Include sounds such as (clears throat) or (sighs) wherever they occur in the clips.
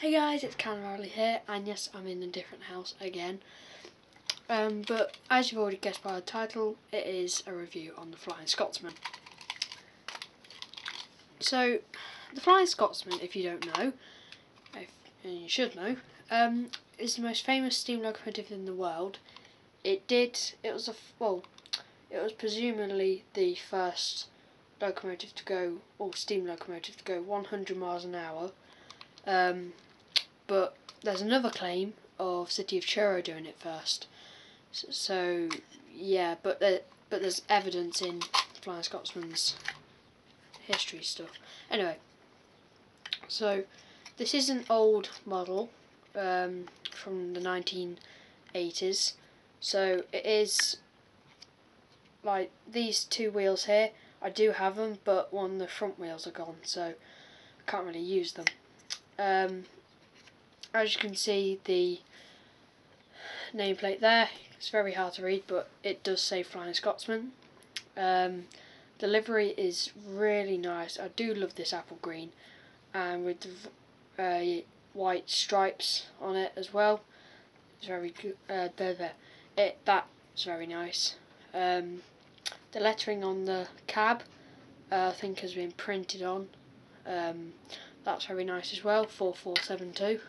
Hey guys, it's Callum Rowley here, and yes, I'm in a different house again. Um, but as you've already guessed by the title, it is a review on the Flying Scotsman. So, the Flying Scotsman, if you don't know, if, and you should know, um, is the most famous steam locomotive in the world. It did, it was a, well, it was presumably the first locomotive to go, or steam locomotive to go 100 miles an hour. Um, but there's another claim of City of Truro doing it first. So, so yeah, but there, but there's evidence in Flying Scotsman's history stuff. Anyway, so this is an old model um, from the 1980s. So it is like these two wheels here. I do have them, but one the front wheels are gone, so I can't really use them. Um, as you can see, the nameplate there, it's very hard to read, but it does say Flying Scotsman. Um, the livery is really nice. I do love this apple green, and with the uh, white stripes on it as well. It's very good. Uh. It that's very nice. Um, the lettering on the cab, uh, I think, has been printed on. Um, that's very nice as well. Four four seven two.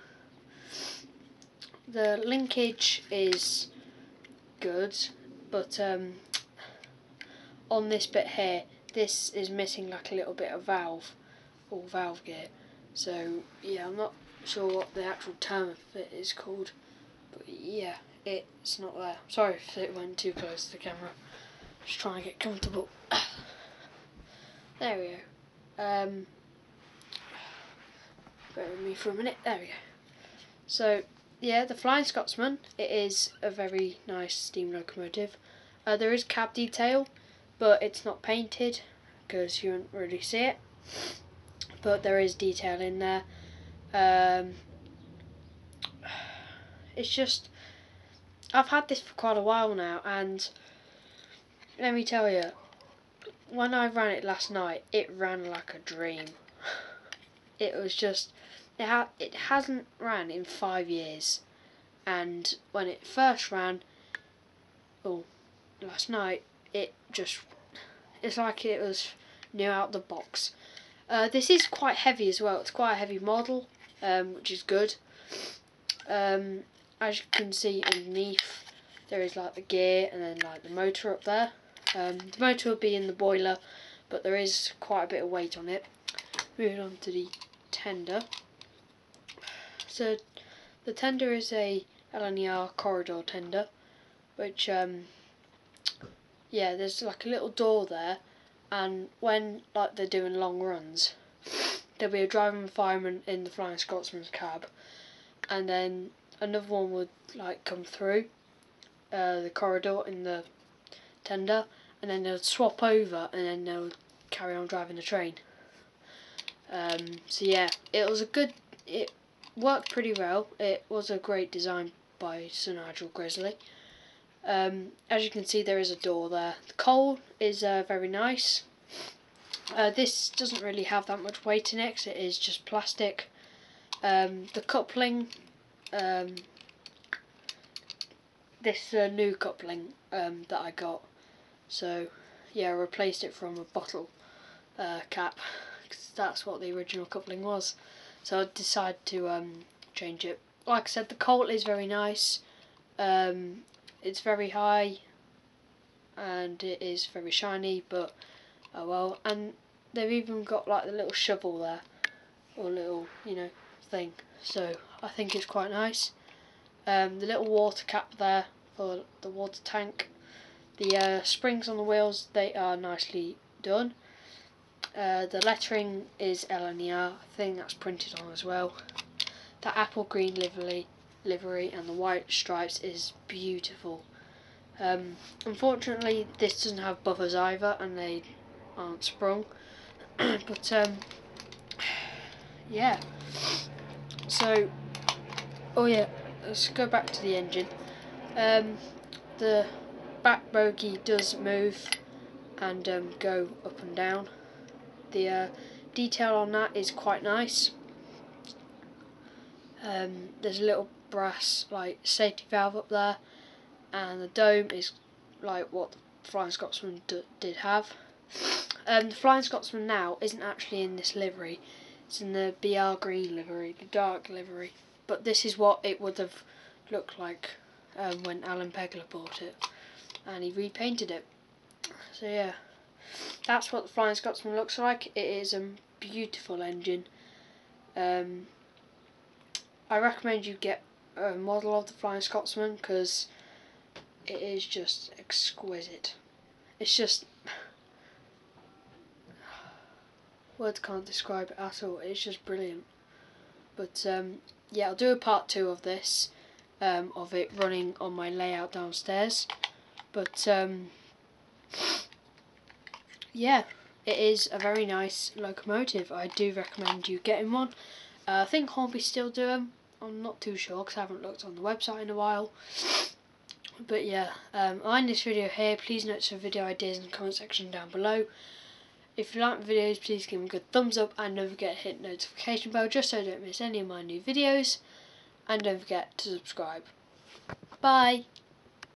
The linkage is good, but um, on this bit here, this is missing like a little bit of valve or valve gear. So yeah, I'm not sure what the actual term of it is called, but yeah, it's not there. Sorry if it went too close to the camera. Just trying to get comfortable. there we go. Um, bear with me for a minute. There we go. So yeah, the Flying Scotsman. It is a very nice steam locomotive. Uh, there is cab detail, but it's not painted because you won't really see it. But there is detail in there. Um, it's just I've had this for quite a while now, and let me tell you, when I ran it last night, it ran like a dream. (laughs) It was just it ha it hasn't ran in five years, and when it first ran, oh, last night, it just it's like it was new out the box. Uh, this is quite heavy as well. It's quite a heavy model, um, which is good. Um, as you can see underneath, there is like the gear and then like the motor up there. Um, the motor will be in the boiler, but there is quite a bit of weight on it. Moving on to the tender. So the tender is a LNER corridor tender, which um, yeah, there's like a little door there, and when like they're doing long runs, there'll be a driving fireman in the Flying Scotsman's cab, and then another one would like come through uh, the corridor in the tender, and then they'll swap over, and then they'll carry on driving the train. Um, so yeah, it was a good. It worked pretty well. It was a great design by Sir Nigel Gresley. Um, as you can see, there is a door there. The coal is uh, very nice. Uh, this doesn't really have that much weight in it because it is just plastic. Um, the coupling, um, this uh, new coupling um, that I got. So yeah, I replaced it from a bottle uh, cap because that's what the original coupling was. So I decided to um, change it. Like I said, the colt is very nice. Um, it's very high and it is very shiny, but oh well. And they've even got like the little shovel there, or little, you know, thing. So I think it's quite nice. Um, the little water cap there for the water tank. The uh, springs on the wheels, they are nicely done. Uh, the lettering is LNER, I think that's printed on as well. The apple green livery, livery and the white stripes is beautiful. Um, unfortunately, this doesn't have buffers either, and they aren't sprung. (clears throat) but um, yeah. So, oh yeah, let's go back to the engine. Um, the back bogie does move and um, go up and down. The uh, detail on that is quite nice. Um, there's a little brass like safety valve up there, and the dome is like what the Flying Scotsman did have. Um, the Flying Scotsman now isn't actually in this livery; it's in the BR green livery, the dark livery. But this is what it would have looked like um, when Alan Pegler bought it, and he repainted it. So yeah, that's what the Flying Scotsman looks like. It is a beautiful engine. Um, I recommend you get a model of the Flying Scotsman because it is just exquisite. It's just (sighs) words can't describe it at all. It's just brilliant. But um, yeah, I'll do a part two of this, um, of it running on my layout downstairs. But um, yeah, it is a very nice locomotive. I do recommend you getting one. Uh, I think Hornby still do them. I'm not too sure because I haven't looked on the website in a while. But yeah, um, I end this video here. Please note some video ideas in the comment section down below. If you like videos, please give them a good thumbs up and don't forget to hit the notification bell just so you don't miss any of my new videos. And don't forget to subscribe. Bye!